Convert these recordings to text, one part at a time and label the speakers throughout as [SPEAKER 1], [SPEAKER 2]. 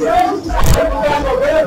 [SPEAKER 1] و انا بغيره و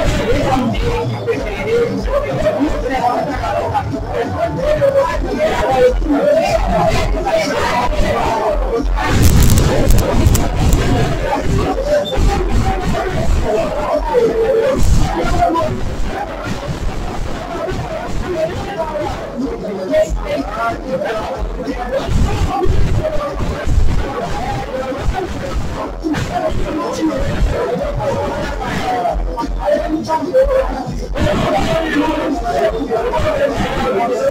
[SPEAKER 1] I'm gonna go to the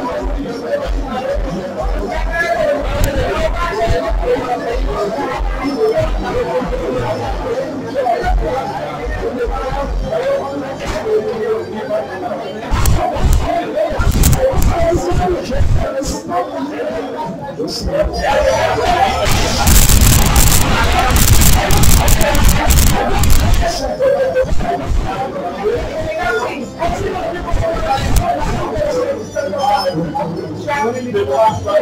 [SPEAKER 1] Deus.